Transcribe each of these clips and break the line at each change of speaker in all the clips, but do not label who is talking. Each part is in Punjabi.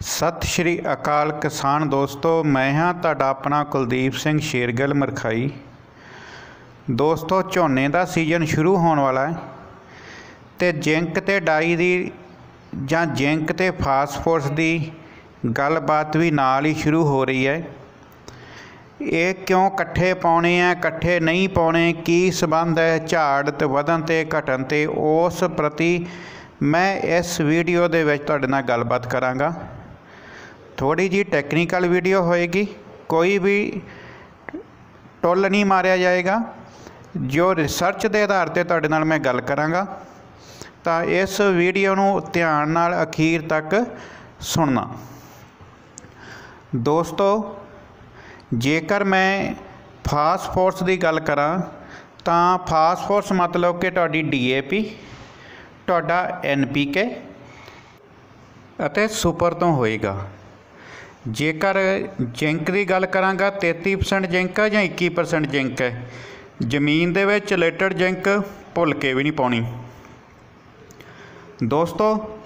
ਸਤਿ ਸ਼੍ਰੀ ਅਕਾਲ ਕਿਸਾਨ ਦੋਸਤੋ, ਮੈਂ ਹਾਂ ਤੁਹਾਡਾ ਆਪਣਾ ਕੁਲਦੀਪ ਸਿੰਘ ਸ਼ੇਰਗਿੱਲ ਮਰਖਾਈ। ਦੋਸਤੋ, ਝੋਨੇ ਦਾ ਸੀਜ਼ਨ ਸ਼ੁਰੂ ਹੋਣ ਵਾਲਾ ਹੈ ਤੇ ਜਿੰਕ ਤੇ ਡਾਈ ਦੀ ਜਾਂ ਜਿੰਕ ਤੇ ਫਾਸਫੋਰਸ ਦੀ ਗੱਲਬਾਤ ਵੀ ਨਾਲ ਹੀ ਸ਼ੁਰੂ ਹੋ ਰਹੀ ਹੈ। ਇਹ ਕਿਉਂ ਇਕੱਠੇ ਪਾਉਣੇ ਆ, ਇਕੱਠੇ ਨਹੀਂ ਪਾਉਣੇ, ਕੀ ਸਬੰਧ ਹੈ ਝਾੜ ਤੇ ਵਧਣ ਤੇ ਘਟਣ ਤੇ, ਉਸ ਪ੍ਰਤੀ ਮੈਂ ਇਸ ਵੀਡੀਓ ਦੇ ਵਿੱਚ ਤੁਹਾਡੇ ਨਾਲ ਗੱਲਬਾਤ ਕਰਾਂਗਾ। ਥੋੜੀ ਜੀ ਟੈਕਨੀਕਲ ਵੀਡੀਓ ਹੋਏਗੀ, ਕੋਈ ਵੀ ਟੁੱਲ ਨਹੀਂ ਮਾਰਿਆ ਜਾਏਗਾ। ਜੋ ਰਿਸਰਚ ਦੇ ਆਧਾਰ ਤੇ ਤੁਹਾਡੇ ਨਾਲ ਮੈਂ ਗੱਲ ਕਰਾਂਗਾ, ਤਾਂ ਇਸ ਵੀਡੀਓ ਨੂੰ ਧਿਆਨ ਨਾਲ ਅਖੀਰ ਤੱਕ ਸੁਣਨਾ। ਦੋਸਤੋ, ਜੇਕਰ ਮੈਂ ਫਾਸਫੋਰਸ ਦੀ ਗੱਲ ਕਰਾਂ, ਤਾਂ ਫਾਸਫੋਰਸ ਮਤਲਬ ਕਿ ਤੁਹਾਡੀ ਡੀਏਪੀ ਤੁਹਾਡਾ ਐਨਪੀਕੇ ਅਤੇ ਸੁਪਰ ਤੋਂ ਹੋਏਗਾ। ਜੇਕਰ ਜਿੰਕ ਦੀ ਗੱਲ ਕਰਾਂਗਾ 33% ਜਿੰਕ ਹੈ ਜਾਂ 21% ਜਿੰਕ ਹੈ? ਜ਼ਮੀਨ ਦੇ ਵਿੱਚ ਚਲੇਟਡ ਜਿੰਕ ਭੁੱਲ ਕੇ ਵੀ ਨਹੀਂ ਪਾਉਣੀ। ਦੋਸਤੋ,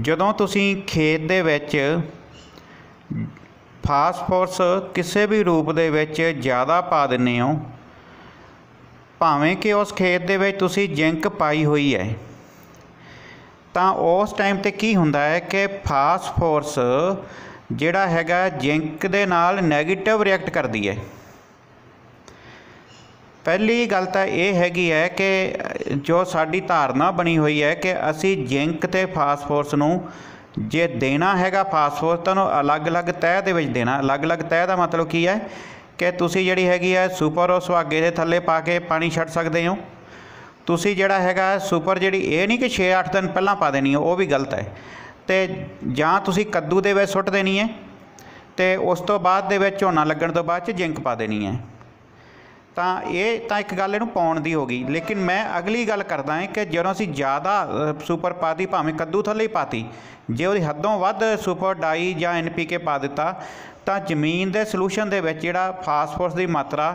ਜਦੋਂ ਤੁਸੀਂ ਖੇਤ ਦੇ ਵਿੱਚ ਫਾਸਫੋਰਸ ਕਿਸੇ ਵੀ ਰੂਪ ਦੇ ਵਿੱਚ ਜ਼ਿਆਦਾ ਪਾ ਦਿੰਨੇ ਹੋ, ਭਾਵੇਂ ਕਿ ਉਸ ਖੇਤ ਦੇ ਵਿੱਚ ਤੁਸੀਂ ਜਿੰਕ ਪਾਈ ਹੋਈ ਹੈ, ਤਾਂ ਉਸ ਟਾਈਮ ਤੇ ਕੀ ਹੁੰਦਾ ਹੈ ਕਿ ਫਾਸਫੋਰਸ ਜਿਹੜਾ ਹੈਗਾ ਜਿੰਕ ਦੇ ਨਾਲ 네ਗੇਟਿਵ ਰਿਐਕਟ ਕਰਦੀ ਹੈ। ਪਹਿਲੀ ਗੱਲ ਤਾਂ ਇਹ ਹੈਗੀ ਹੈ ਕਿ ਜੋ ਸਾਡੀ ਧਾਰਨਾ ਬਣੀ ਹੋਈ ਹੈ ਕਿ ਅਸੀਂ ਜਿੰਕ ਤੇ ਫਾਸਫੋਰਸ ਨੂੰ ਜੇ ਦੇਣਾ ਹੈਗਾ ਫਾਸਫੋਰਸ ਤਾਂ ਉਹਨੂੰ ਅਲੱਗ-ਅਲੱਗ ਤਹਿ ਦੇ ਵਿੱਚ ਦੇਣਾ। ਅਲੱਗ-ਅਲੱਗ ਤਹਿ ਦਾ ਮਤਲਬ ਕੀ ਹੈ ਕਿ ਤੁਸੀਂ ਜਿਹੜੀ ਹੈਗੀ ਹੈ ਸੁਪਰ ਉਸ ਸੁਹਾਗੇ ਦੇ ਥੱਲੇ ਪਾ ਕੇ ਪਾਣੀ ਛੱਡ ਸਕਦੇ ਹੋ। ਤੁਸੀਂ ਜਿਹੜਾ ਹੈਗਾ ਸੁਪਰ ਜਿਹੜੀ ਇਹ ਨਹੀਂ ਕਿ 6-8 ਦਿਨ ਪਹਿਲਾਂ ਪਾ ਦੇਣੀ ਉਹ ਵੀ ਗਲਤ ਹੈ। ਤੇ ਜਾਂ ਤੁਸੀਂ ਕੱਦੂ ਦੇ ਵਿੱਚ ਸੁੱਟ ਦੇਣੀ ਹੈ ਤੇ ਉਸ ਤੋਂ ਬਾਅਦ ਦੇ ਵਿੱਚ ਝੋਨਾ ਲੱਗਣ ਤੋਂ ਬਾਅਦ ਚ ਜਿੰਕ ਪਾ ਦੇਣੀ ਹੈ। ਤਾਂ ਇਹ ਤਾਂ ਇੱਕ ਗੱਲ ਇਹਨੂੰ ਪਾਉਣ ਦੀ ਹੋ ਗਈ। ਲੇਕਿਨ ਮੈਂ ਅਗਲੀ ਗੱਲ ਕਰਦਾ ਹਾਂ ਕਿ ਜਦੋਂ ਅਸੀਂ ਜ਼ਿਆਦਾ ਸੁਪਰ ਪਾਤੀ, ਭਾਵੇਂ ਕੱਦੂ ਥੱਲੇ ਹੀ ਪਾਤੀ, ਜੇ ਉਹਦੀ ਹੱਦੋਂ ਵੱਧ ਸੁਪਰ ਡਾਈ ਜਾਂ ਐਨਪੀਕੇ ਪਾ ਦਿੱਤਾ, ਤਾਂ ਜ਼ਮੀਨ ਦੇ ਸੋਲੂਸ਼ਨ ਦੇ ਵਿੱਚ ਜਿਹੜਾ ਫਾਸਫੋਰਸ ਦੀ ਮਾਤਰਾ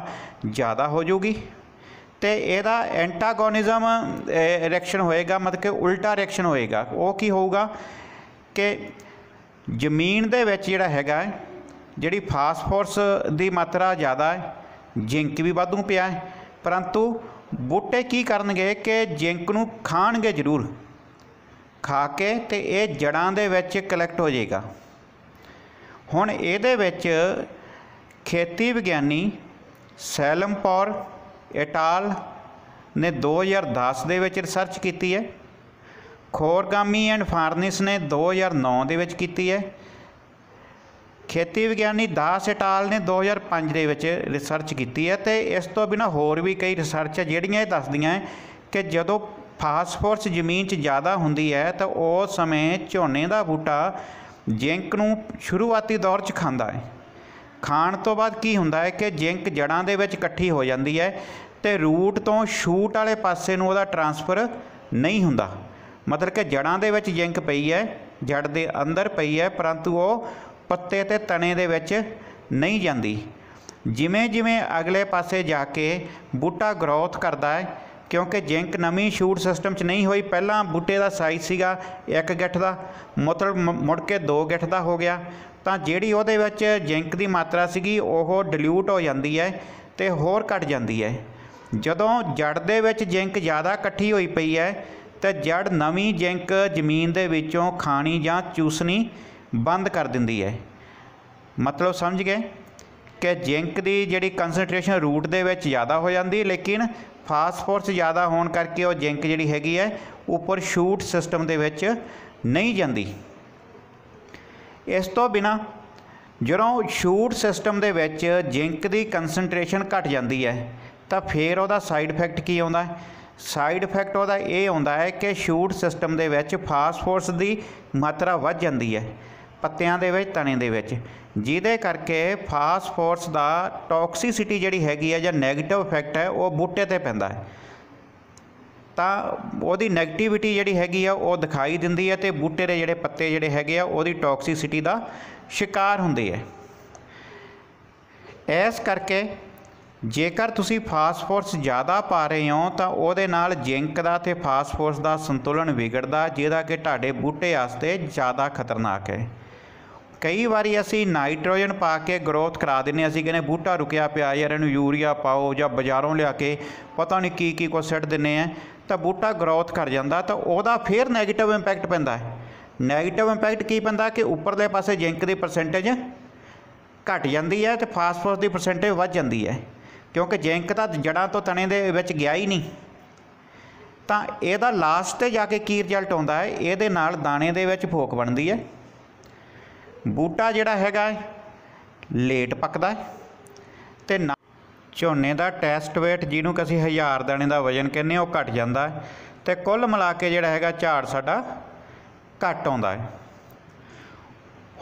ਜ਼ਿਆਦਾ ਹੋ ਜਾਊਗੀ ਤੇ ਇਹਦਾ ਐਂਟਾਗੋਨਿਜ਼ਮ ਰਿਐਕਸ਼ਨ ਹੋਏਗਾ, ਮਤਲਬ ਕਿ ਉਲਟਾ ਰਿਐਕਸ਼ਨ ਹੋਏਗਾ। ਉਹ ਕੀ ਹੋਊਗਾ? ਕਿ ਜ਼ਮੀਨ ਦੇ ਵਿੱਚ ਜਿਹੜਾ ਹੈਗਾ ਜਿਹੜੀ ਫਾਸਫੋਰਸ ਦੀ ਮਾਤਰਾ ਜ਼ਿਆਦਾ ਹੈ, ਜਿੰਕ ਵੀ ਵਾਧੂ ਪਿਆ ਹੈ, ਪਰੰਤੂ ਬੂਟੇ ਕੀ ਕਰਨਗੇ ਕਿ ਜਿੰਕ ਨੂੰ ਖਾਣਗੇ ਜ਼ਰੂਰ, ਖਾ ਕੇ ਤੇ ਇਹ ਜੜਾਂ ਦੇ ਵਿੱਚ ਕਲੈਕਟ ਹੋ ਜਾਏਗਾ। ਹੁਣ ਇਹਦੇ ਵਿੱਚ ਖੇਤੀ ਵਿਗਿਆਨੀ ਸੈਲਮਪੌਰ, ਇਟਾਲ ਨੇ 2010 ਦੇ ਵਿੱਚ ਰਿਸਰਚ ਕੀਤੀ ਹੈ। ਖੋਰਗਾਮੀ ਐਂਡ ਫਾਰਨਿਸ ਨੇ 2009 ਦੇ ਵਿੱਚ ਕੀਤੀ ਹੈ। ਖੇਤੀ ਵਿਗਿਆਨੀ ਦਾਸ ਇਟਾਲ ਨੇ 2005 ਦੇ ਵਿੱਚ ਰਿਸਰਚ ਕੀਤੀ ਹੈ ਤੇ ਇਸ ਤੋਂ ਬਿਨਾ ਹੋਰ ਵੀ ਕਈ ਰਿਸਰਚ ਹੈ ਜਿਹੜੀਆਂ ਇਹ ਦੱਸਦੀਆਂ ਕਿ ਜਦੋਂ ਫਾਸਫੋਰਸ ਜ਼ਮੀਨ 'ਚ ਜ਼ਿਆਦਾ ਹੁੰਦੀ ਹੈ ਤਾਂ ਉਸ ਸਮੇਂ ਝੋਨੇ ਦਾ ਬੂਟਾ ਜਿੰਕ ਨੂੰ ਸ਼ੁਰੂਆਤੀ ਦੌਰ 'ਚ ਖਾਂਦਾ ਹੈ। ਖਾਣ ਤੋਂ ਬਾਅਦ ਕੀ ਹੁੰਦਾ ਹੈ ਕਿ ਜਿੰਕ ਜੜਾਂ ਦੇ ਵਿੱਚ ਇਕੱਠੀ ਹੋ ਜਾਂਦੀ ਹੈ ਤੇ ਰੂਟ ਤੋਂ ਸ਼ੂਟ ਵਾਲੇ ਪਾਸੇ ਨੂੰ ਉਹਦਾ ਟਰਾਂਸਫਰ ਨਹੀਂ ਹੁੰਦਾ। ਮਤਲਬ ਕਿ ਜੜਾਂ ਦੇ ਵਿੱਚ ਜਿੰਕ ਪਈ ਹੈ, ਜੜ ਦੇ ਅੰਦਰ ਪਈ ਹੈ, ਪਰੰਤੂ ਉਹ ਪੱਤੇ ਤੇ ਤਣੇ ਦੇ ਵਿੱਚ ਨਹੀਂ ਜਾਂਦੀ। ਜਿਵੇਂ ਜਿਵੇਂ ਅਗਲੇ ਪਾਸੇ ਜਾ ਕੇ ਬੂਟਾ ਗਰੋਥ ਕਰਦਾ ਹੈ, ਕਿਉਂਕਿ ਜਿੰਕ ਨਵੀਂ ਸ਼ੂਟ ਸਿਸਟਮ 'ਚ ਨਹੀਂ ਹੋਈ, ਪਹਿਲਾਂ ਬੂਟੇ ਦਾ ਸਾਈਜ਼ ਸੀਗਾ ਇੱਕ ਗਿੱਠ ਦਾ, ਮਤਲਬ ਮੁੜ ਕੇ ਦੋ ਗਿੱਠ ਦਾ ਹੋ ਗਿਆ। ਤਾਂ ਜਿਹੜੀ ਉਹਦੇ ਵਿੱਚ ਜਿੰਕ ਦੀ ਮਾਤਰਾ ਸੀਗੀ, ਉਹ ਡਿਲੂਟ ਹੋ ਜਾਂਦੀ ਹੈ ਤੇ ਹੋਰ ਘਟ ਜਾਂਦੀ ਹੈ। ਜਦੋਂ ਜੜ ਦੇ ਵਿੱਚ ਜਿੰਕ ਜ਼ਿਆਦਾ ਇਕੱਠੀ ਹੋਈ ਪਈ ਹੈ ਤੇ ਜੜ ਨਵੀਂ ਜਿੰਕ ਜ਼ਮੀਨ ਦੇ ਵਿੱਚੋਂ ਖਾਣੀ ਜਾਂ ਚੂਸਣੀ ਬੰਦ ਕਰ ਦਿੰਦੀ ਹੈ। ਮਤਲਬ ਸਮਝ ਗਏ? ਕਿ ਜਿੰਕ ਦੀ ਜਿਹੜੀ ਕਨਸੈਂਟ੍ਰੇਸ਼ਨ ਰੂਟ ਦੇ ਵਿੱਚ ਜ਼ਿਆਦਾ ਹੋ ਜਾਂਦੀ ਲੇਕਿਨ ਫਾਸਫੋਰਸ ਜ਼ਿਆਦਾ ਹੋਣ ਕਰਕੇ ਉਹ ਜਿੰਕ ਜਿਹੜੀ ਹੈਗੀ ਹੈ, ਉੱਪਰ ਸ਼ੂਟ ਸਿਸਟਮ ਦੇ ਵਿੱਚ ਨਹੀਂ ਜਾਂਦੀ। ਇਸ ਤੋਂ ਬਿਨਾ ਜਦੋਂ ਸ਼ੂਟ ਸਿਸਟਮ ਦੇ ਵਿੱਚ ਜਿੰਕ ਦੀ ਕਨਸੈਂਟ੍ਰੇਸ਼ਨ ਘਟ ਜਾਂਦੀ ਹੈ, ਤਾਂ ਫਿਰ ਉਹਦਾ ਸਾਈਡ ਇਫੈਕਟ ਕੀ ਆਉਂਦਾ ਸਾਈਡ ਇਫੈਕਟ ਉਹਦਾ ਇਹ ਆਉਂਦਾ ਹੈ ਕਿ ਸ਼ੂਟ ਸਿਸਟਮ ਦੇ ਵਿੱਚ ਫਾਸਫੋਰਸ ਦੀ ਮਾਤਰਾ ਵੱਧ ਜਾਂਦੀ ਹੈ, ਪੱਤਿਆਂ ਦੇ ਵਿੱਚ, ਤਣੇ ਦੇ ਵਿੱਚ। ਜਿਹਦੇ ਕਰਕੇ ਫਾਸਫੋਰਸ ਦਾ ਟੌਕਸਿਸਿਟੀ ਜਿਹੜੀ ਹੈਗੀ ਹੈ ਜਾਂ 네ਗੇਟਿਵ ਇਫੈਕਟ ਹੈ, ਉਹ ਬੂਟੇ ਤੇ ਪੈਂਦਾ ਹੈ। ਤਾਂ ਉਹਦੀ 네ਗੇਟਿਵਿਟੀ ਜਿਹੜੀ ਹੈਗੀ ਆ, ਉਹ ਦਿਖਾਈ ਦਿੰਦੀ ਹੈ ਤੇ ਬੂਟੇ ਦੇ ਜਿਹੜੇ ਪੱਤੇ ਜਿਹੜੇ ਹੈਗੇ ਆ, ਉਹਦੀ ਟੌਕਸਿਸਿਟੀ ਦਾ ਸ਼ਿਕਾਰ ਹੁੰਦੇ ਹੈ। ਇਸ ਕਰਕੇ ਜੇਕਰ ਤੁਸੀਂ ਫਾਸਫੋਰਸ ਜ਼ਿਆਦਾ ਪਾ ਰਹੇ ਹੋ, ਤਾਂ ਉਹਦੇ ਨਾਲ ਜ਼ਿੰਕ ਦਾ ਤੇ ਫਾਸਫੋਰਸ ਦਾ ਸੰਤੁਲਨ ਵਿਗੜਦਾ, ਜਿਹਦਾ ਕਿ ਤੁਹਾਡੇ ਬੂਟੇ ਵਾਸਤੇ ਜ਼ਿਆਦਾ ਖਤਰਨਾਕ ਹੈ। ਕਈ ਵਾਰੀ ਅਸੀਂ ਨਾਈਟ੍ਰੋਜਨ ਪਾ ਕੇ ਗਰੋਥ ਕਰਾ ਦਿੰਨੇ ਅਸੀਂ ਕਹਿੰਦੇ, ਬੂਟਾ ਰੁਕਿਆ ਪਿਆ, ਯਾਰ ਇਹਨੂੰ ਯੂਰੀਆ ਪਾਓ ਜਾਂ ਬਾਜ਼ਾਰੋਂ ਲਿਆ ਕੇ ਪਤਾ ਨਹੀਂ ਕੀ ਕੀ ਕੁਛ ਸਿੱਟ ਦਿੰਨੇ ਆ ਤਾਂ ਬੂਟਾ ਗਰੋਥ ਕਰ ਜਾਂਦਾ, ਤਾਂ ਉਹਦਾ ਫਿਰ ਨੈਗੇਟਿਵ ਇੰਪੈਕਟ ਪੈਂਦਾ ਹੈ। ਨੈਗੇਟਿਵ ਇੰਪੈਕਟ ਕੀ ਪੈਂਦਾ? ਕਿ ਉੱਪਰਲੇ ਪਾਸੇ ਜ਼ਿੰਕ ਦੀ ਪਰਸੈਂਟੇਜ ਘਟ ਜਾਂਦੀ ਹੈ ਤੇ ਫਾਸਫੋਰਸ ਦੀ ਪਰਸੈਂਟੇਜ ਵੱਧ ਜਾਂਦੀ ਹੈ। ਕਿਉਂਕਿ ਜ਼ਿੰਕ ਤਾਂ ਜੜਾਂ ਤੋਂ ਤਣੇ ਦੇ ਵਿੱਚ ਗਿਆ ਹੀ ਨਹੀਂ, ਤਾਂ ਇਹਦਾ ਲਾਸਟ ਤੇ ਜਾ ਕੇ ਕੀ ਰਿਜ਼ਲਟ ਆਉਂਦਾ ਹੈ? ਇਹਦੇ ਨਾਲ ਦਾਣੇ ਦੇ ਵਿੱਚ ਫੋਕ ਬਣਦੀ ਹੈ। ਬੂਟਾ ਜਿਹੜਾ ਹੈਗਾ ਲੇਟ ਪੱਕਦਾ ਹੈ ਤੇ ਨਾ- ਝੋਨੇ ਦਾ ਟੈਸਟ weight ਜਿਹਨੂੰ ਕਿ ਅਸੀਂ 1000 ਦਾਣੇ ਦਾ ਵਜਨ ਕਹਿੰਦੇ ਹਾਂ, ਉਹ ਘਟ ਜਾਂਦਾ ਹੈ ਤੇ ਕੁੱਲ ਮਿਲਾ ਕੇ ਜਿਹੜਾ ਹੈਗਾ ਝਾੜ ਸਾਡਾ ਘੱਟ ਆਉਂਦਾ ਹੈ।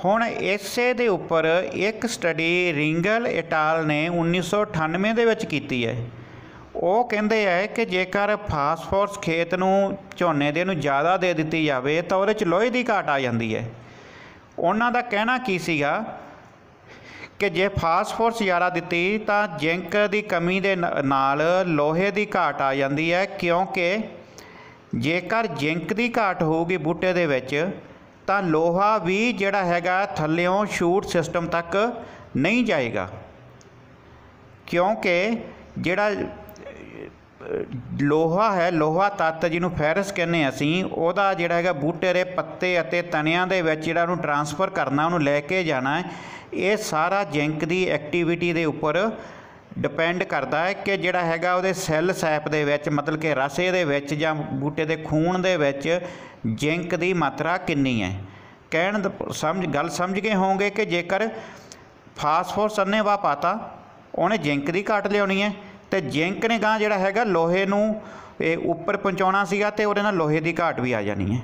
ਹੁਣ ਇਸੇ ਦੇ ਉੱਪਰ ਇੱਕ ਸਟੱਡੀ ਰਿੰਗਲ ਇਟਾਲ ਨੇ 1998 ਦੇ ਵਿੱਚ ਕੀਤੀ ਹੈ। ਉਹ ਕਹਿੰਦੇ ਆ ਕਿ ਜੇਕਰ ਫਾਸਫੋਰਸ ਖੇਤ ਨੂੰ ਝੋਨੇ ਦੇ ਨੂੰ ਜ਼ਿਆਦਾ ਦੇ ਦਿੱਤੀ ਜਾਵੇ ਤਾਂ ਉਹਦੇ ਚ ਲੋਹੇ ਦੀ ਘਾਟ ਆ ਜਾਂਦੀ ਹੈ। ਉਹਨਾਂ ਦਾ ਕਹਿਣਾ ਕੀ ਸੀਗਾ? ਕਿ ਜੇ ਫਾਸਫੋਰਸ ਜ਼ਿਆਦਾ ਦਿੱਤੀ ਤਾਂ ਜ਼ਿੰਕ ਦੀ ਕਮੀ ਦੇ ਨ- ਨਾਲ ਲੋਹੇ ਦੀ ਘਾਟ ਆ ਜਾਂਦੀ ਹੈ ਕਿਉਂਕਿ ਜੇਕਰ ਜ਼ਿੰਕ ਦੀ ਘਾਟ ਹੋਊਗੀ ਬੂਟੇ ਦੇ ਵਿੱਚ ਤਾਂ ਲੋਹਾ ਵੀ ਜਿਹੜਾ ਹੈਗਾ ਥੱਲਿਓਂ ਸ਼ੂਟ ਸਿਸਟਮ ਤੱਕ ਨਹੀਂ ਜਾਏਗਾ। ਕਿਉਂਕਿ ਜਿਹੜਾ ਲੋਹਾ ਹੈ, ਲੋਹਾ ਤੱਤ ਜਿਹਨੂੰ ਫੈਰਸ ਕਹਿੰਦੇ ਅਸੀਂ, ਉਹਦਾ ਜਿਹੜਾ ਹੈਗਾ ਬੂਟੇ ਦੇ ਪੱਤੇ ਅਤੇ ਤਣਿਆਂ ਦੇ ਵਿੱਚ ਜਿਹੜਾ ਉਹਨੂੰ ਟਰਾਂਸਫਰ ਕਰਨਾ, ਉਹਨੂੰ ਲੈ ਕੇ ਜਾਣਾ ਇਹ ਸਾਰਾ ਜ਼ਿੰਕ ਦੀ ਐਕਟੀਵਿਟੀ ਦੇ ਉੱਪਰ ਡਿਪੈਂਡ ਕਰਦਾ ਹੈ ਕਿ ਜਿਹੜਾ ਹੈਗਾ ਉਹਦੇ ਸੈੱਲ ਸੈਪ ਦੇ ਵਿੱਚ, ਮਤਲਬ ਕਿ ਰਸੇ ਦੇ ਵਿੱਚ ਜਾਂ ਬੂਟੇ ਦੇ ਖੂਨ ਦੇ ਵਿੱਚ ਜ਼ਿੰਕ ਦੀ ਮਾਤਰਾ ਕਿੰਨੀ ਹੈ? ਕਹਿਣ ਸਮਝ, ਗੱਲ ਸਮਝ ਗਏ ਹੋਵੋਗੇ ਕਿ ਜੇਕਰ ਫਾਸਫੋਰਸ ਅੰਨੇਵਾਹ ਪਾਤਾ, ਉਹਨੇ ਜ਼ਿੰਕ ਦੀ ਘਾਟ ਲਿਆਉਣੀ ਹੈ। ਤੇ ਜ਼ਿੰਕ ਨੇ ਗਾਂ ਜਿਹੜਾ ਹੈਗਾ ਲੋਹੇ ਨੂੰ ਇਹ ਉੱਪਰ ਪਹੁੰਚਾਉਣਾ ਸੀਗਾ ਤੇ ਉਹਦੇ ਨਾਲ ਲੋਹੇ ਦੀ ਘਾਟ ਵੀ ਆ ਜਾਣੀ ਹੈ।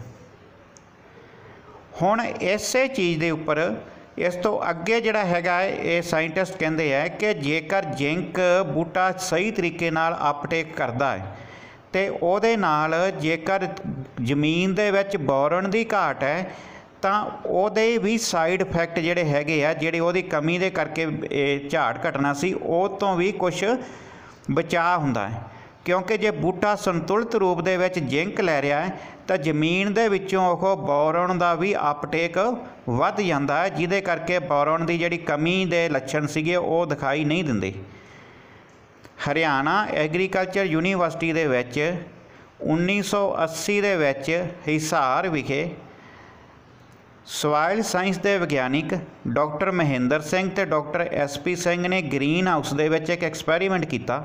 ਹੁਣ ਇਸੇ ਚੀਜ਼ ਦੇ ਉੱਪਰ ਇਸ ਤੋਂ ਅੱਗੇ ਜਿਹੜਾ ਹੈਗਾ ਇਹ ਸਾਇੰਟਿਸਟ ਕਹਿੰਦੇ ਆ ਕਿ ਜੇਕਰ ਜ਼ਿੰਕ ਬੂਟਾ ਸਹੀ ਤਰੀਕੇ ਨਾਲ ਅਪਟੇਕ ਕਰਦਾ ਹੈ, ਤੇ ਉਹਦੇ ਨਾਲ ਜੇਕਰ ਜ਼ਮੀਨ ਦੇ ਵਿੱਚ ਬੋਰਨ ਦੀ ਘਾਟ ਹੈ, ਤਾਂ ਉਹਦੇ ਵੀ ਸਾਈਡ ਇਫੈਕਟ ਜਿਹੜੇ ਹੈਗੇ ਆ, ਜਿਹੜੇ ਉਹਦੀ ਕਮੀ ਦੇ ਕਰਕੇ ਇਹ ਝਾੜ ਘਟਣਾ ਸੀ, ਉਹ ਤੋਂ ਵੀ ਕੁਝ ਬਚਾਅ ਹੁੰਦਾ ਹੈ। ਕਿਉਂਕਿ ਜੇ ਬੂਟਾ ਸੰਤੁਲਿਤ ਰੂਪ ਦੇ ਵਿੱਚ ਜ਼ਿੰਕ ਲੈ ਰਿਹਾ ਹੈ, ਤਾਂ ਜ਼ਮੀਨ ਦੇ ਵਿੱਚੋਂ ਉਹ ਬੋਰਨ ਦਾ ਵੀ ਅਪਟੇਕ ਵੱਧ ਜਾਂਦਾ ਹੈ, ਜਿਹਦੇ ਕਰਕੇ ਬੋਰਨ ਦੀ ਜਿਹੜੀ ਕਮੀ ਦੇ ਲੱਛਣ ਸੀਗੇ ਉਹ ਦਿਖਾਈ ਨਹੀਂ ਦਿੰਦੇ। ਹਰਿਆਣਾ ਐਗਰੀਕਲਚਰ ਯੂਨੀਵਰਸਿਟੀ ਦੇ ਵਿੱਚ 1980 ਦੇ ਵਿੱਚ ਹਿਸਾਰ ਵਿਖੇ ਸੋਇਲ ਸਾਇੰਸ ਦੇ ਵਿਗਿਆਨਿਕ ਡਾਕਟਰ ਮਹਿੰਦਰ ਸਿੰਘ ਤੇ ਡਾਕਟਰ ਐਸਪੀ ਸਿੰਘ ਨੇ ਗ੍ਰੀਨ ਹਾਊਸ ਦੇ ਵਿੱਚ ਇੱਕ ਐਕਸਪੈਰੀਮੈਂਟ ਕੀਤਾ।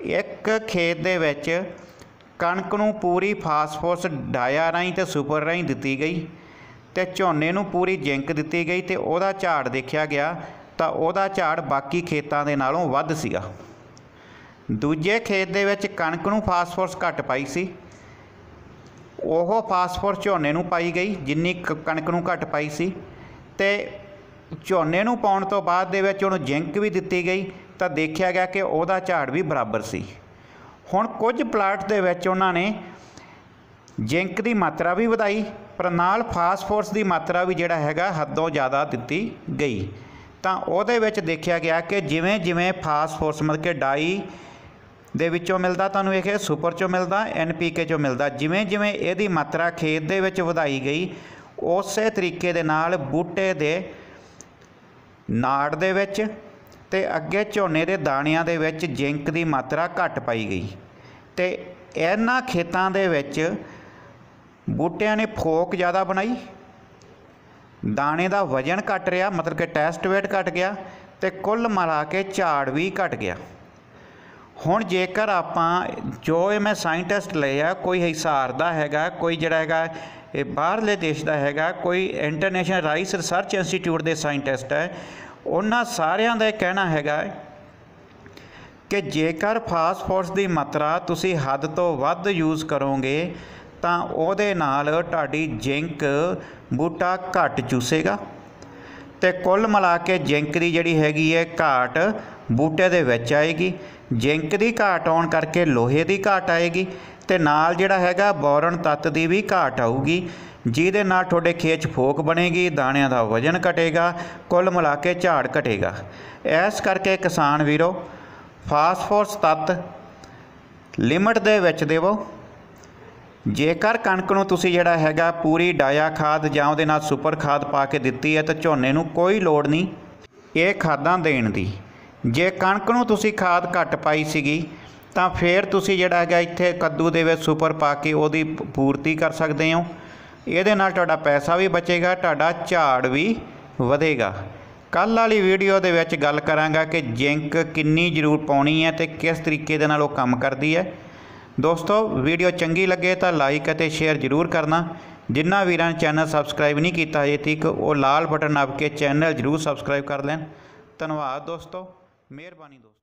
ਇੱਕ ਖੇਤ ਦੇ ਵਿੱਚ ਕਣਕ ਨੂੰ ਪੂਰੀ ਫਾਸਫੋਰਸ ਡਾਇਆ ਰਾਹੀਂ ਤੇ ਸੁਪਰ ਰਾਹੀਂ ਦਿੱਤੀ ਗਈ ਤੇ ਝੋਨੇ ਨੂੰ ਪੂਰੀ ਜ਼ਿੰਕ ਦਿੱਤੀ ਗਈ ਤੇ ਉਹਦਾ ਝਾੜ ਦੇਖਿਆ ਗਿਆ ਤਾਂ ਉਹਦਾ ਝਾੜ ਬਾਕੀ ਖੇਤਾਂ ਦੇ ਨਾਲੋਂ ਵੱਧ ਸੀਗਾ। ਦੂਜੇ ਖੇਤ ਦੇ ਵਿੱਚ ਕਣਕ ਨੂੰ ਫਾਸਫੋਰਸ ਘੱਟ ਪਾਈ ਸੀ। ਉਹ ਫਾਸਫੋਰਸ ਝੋਨੇ ਨੂੰ ਪਾਈ ਗਈ ਜਿੰਨੀ ਕ- ਕਣਕ ਨੂੰ ਘੱਟ ਪਾਈ ਸੀ ਤੇ ਝੋਨੇ ਨੂੰ ਪਾਉਣ ਤੋਂ ਬਾਅਦ ਦੇ ਵਿੱਚ ਉਹਨੂੰ ਜ਼ਿੰਕ ਵੀ ਦਿੱਤੀ ਗਈ ਤਾਂ ਦੇਖਿਆ ਗਿਆ ਕਿ ਉਹਦਾ ਝਾੜ ਵੀ ਬਰਾਬਰ ਸੀ। ਹੁਣ ਕੁਝ ਪਲਾਟ ਦੇ ਵਿੱਚ ਉਹਨਾਂ ਨੇ ਜ਼ਿੰਕ ਦੀ ਮਾਤਰਾ ਵੀ ਵਧਾਈ, ਪਰ ਨਾਲ ਫਾਸਫੋਰਸ ਦੀ ਮਾਤਰਾ ਵੀ ਜਿਹੜਾ ਹੈਗਾ ਹੱਦੋਂ ਜ਼ਿਆਦਾ ਦਿੱਤੀ ਗਈ। ਤਾਂ ਉਹਦੇ ਵਿੱਚ ਦੇਖਿਆ ਗਿਆ ਕਿ ਜਿਵੇਂ ਜਿਵੇਂ ਫਾਸਫੋਰਸ ਮਤਲਬ ਕਿ ਡਾਈ ਦੇ ਵਿੱਚੋਂ ਮਿਲਦਾ, ਤੁਹਾਨੂੰ ਇਹ ਸੁਪਰ ਚੋਂ ਮਿਲਦਾ ਐਨਪੀਕੇ ਚੋਂ ਮਿਲਦਾ, ਜਿਵੇਂ ਜਿਵੇਂ ਇਹਦੀ ਮਾਤਰਾ ਖੇਤ ਦੇ ਵਿੱਚ ਵਧਾਈ ਗਈ, ਉਸੇ ਤਰੀਕੇ ਦੇ ਨਾਲ ਬੂਟੇ ਦੇ ਨਾੜ ਦੇ ਵਿੱਚ ਤੇ ਅੱਗੇ ਝੋਨੇ ਦੇ ਦਾਣਿਆਂ ਦੇ ਵਿੱਚ ਜ਼ਿੰਕ ਦੀ ਮਾਤਰਾ ਘੱਟ ਪਾਈ ਗਈ ਤੇ ਇਹਨਾਂ ਖੇਤਾਂ ਦੇ ਵਿੱਚ ਬੂਟਿਆਂ ਨੇ ਫੋਕ ਜ਼ਿਆਦਾ ਬਣਾਈ। ਦਾਣੇ ਦਾ ਵਜਨ ਘਟ ਰਿਹਾ, ਮਤਲਬ ਕਿ ਟੈਸਟ weight ਘਟ ਗਿਆ ਤੇ ਕੁੱਲ ਮਿਲਾ ਕੇ ਝਾੜ ਵੀ ਘਟ ਗਿਆ। ਹੁਣ ਜੇਕਰ ਆਪਾਂ ਜੋ ਇਹ ਮੈਂ ਸਾਇੰਟਿਸਟ ਲਏ ਆ, ਕੋਈ ਹਿਸਾਰ ਦਾ ਹੈਗਾ, ਕੋਈ ਜਿਹੜਾ ਹੈਗਾ ਇਹ ਬਾਹਰਲੇ ਦੇਸ਼ ਦਾ ਹੈਗਾ, ਕੋਈ ਇੰਟਰਨੈਸ਼ਨਲ ਰਾਈਸ ਰਿਸਰਚ ਇੰਸਟੀਚਿਊਟ ਦੇ ਸਾਇੰਟਿਸਟ ਹੈ ਉਹਨਾਂ ਸਾਰਿਆਂ ਦਾ ਇਹ ਕਹਿਣਾ ਹੈਗਾ ਕਿ ਜੇਕਰ ਫਾਸਫੋਰਸ ਦੀ ਮਾਤਰਾ ਤੁਸੀਂ ਹੱਦ ਤੋਂ ਵੱਧ ਯੂਜ਼ ਕਰੋਗੇ, ਤਾਂ ਉਹਦੇ ਨਾਲ ਤੁਹਾਡੀ ਜ਼ਿੰਕ ਬੂਟਾ ਘੱਟ ਚੂਸੇਗਾ। ਤੇ ਕੁੱਲ ਮਿਲਾ ਕੇ ਜ਼ਿੰਕ ਦੀ ਜਿਹੜੀ ਹੈਗੀ ਹੈ ਘਾਟ ਬੂਟੇ ਦੇ ਵਿੱਚ ਆਏਗੀ। ਜ਼ਿੰਕ ਦੀ ਘਾਟ ਆਉਣ ਕਰਕੇ ਲੋਹੇ ਦੀ ਘਾਟ ਆਏਗੀ ਤੇ ਨਾਲ ਜਿਹੜਾ ਹੈਗਾ ਬੋਰਨ ਤੱਤ ਦੀ ਵੀ ਘਾਟ ਆਊਗੀ। ਜਿਹਦੇ ਨਾਲ ਤੁਹਾਡੇ ਖੇਤ 'ਚ ਫੋਕ ਬਣੇਗੀ, ਦਾਣਿਆਂ ਦਾ ਵਜਨ ਘਟੇਗਾ, ਕੁੱਲ ਮਿਲਾ ਕੇ ਝਾੜ ਘਟੇਗਾ। ਇਸ ਕਰਕੇ ਕਿਸਾਨ ਵੀਰੋ, ਫਾਸਫੋਰਸ ਤੱਤ ਲਿਮਟ ਦੇ ਵਿੱਚ ਦੇਵੋ। ਜੇਕਰ ਕਣਕ ਨੂੰ ਤੁਸੀਂ ਜਿਹੜਾ ਹੈਗਾ ਪੂਰੀ ਡਾਇਆ ਖਾਦ ਜਾਂ ਉਹਦੇ ਨਾਲ ਸੁਪਰ ਖਾਦ ਪਾ ਕੇ ਦਿੱਤੀ ਹੈ ਤਾਂ ਝੋਨੇ ਨੂੰ ਕੋਈ ਲੋੜ ਨਹੀਂ ਇਹ ਖਾਦਾਂ ਦੇਣ ਦੀ। ਜੇ ਕਣਕ ਨੂੰ ਤੁਸੀਂ ਖਾਦ ਘੱਟ ਪਾਈ ਸੀਗੀ, ਤਾਂ ਫਿਰ ਤੁਸੀਂ ਜਿਹੜਾ ਹੈਗਾ ਇੱਥੇ ਕੱਦੂ ਦੇ ਵਿੱਚ ਸੁਪਰ ਪਾ ਕੇ ਉਹਦੀ ਪੂਰਤੀ ਕਰ ਸਕਦੇ ਹੋ। ਇਹਦੇ ਨਾਲ ਤੁਹਾਡਾ ਪੈਸਾ ਵੀ ਬਚੇਗਾ, ਤੁਹਾਡਾ ਝਾੜ ਵੀ ਵਧੇਗਾ। ਕੱਲ੍ਹ ਵਾਲੀ ਵੀਡੀਓ ਦੇ ਵਿੱਚ ਗੱਲ ਕਰਾਂਗਾ ਕਿ ਜਿੰਕ ਕਿੰਨੀ ਜ਼ਰੂਰ ਪਾਉਣੀ ਹੈ ਤੇ ਕਿਸ ਤਰੀਕੇ ਦੇ ਨਾਲ ਉਹ ਕੰਮ ਕਰਦੀ ਹੈ। ਦੋਸਤੋ, ਵੀਡੀਓ ਚੰਗੀ ਲੱਗੇ ਤਾਂ ਲਾਈਕ ਅਤੇ ਸ਼ੇਅਰ ਜ਼ਰੂਰ ਕਰਨਾ। ਜਿਨ੍ਹਾਂ ਵੀਰਾਂ ਨੇ ਚੈਨਲ ਸਬਸਕ੍ਰਾਈਬ ਨਹੀਂ ਕੀਤਾ ਹਜੇ ਤੱਕ, ਉਹ ਲਾਲ ਬਟਨ ਨੱਪ ਕੇ ਚੈਨਲ ਜ਼ਰੂਰ ਸਬਸਕ੍ਰਾਈਬ ਕਰ ਲੈਣ। ਧੰਨਵਾਦ ਦੋਸਤੋ, ਮਿਹਰਬਾਨੀ ਦੋਸਤੋ।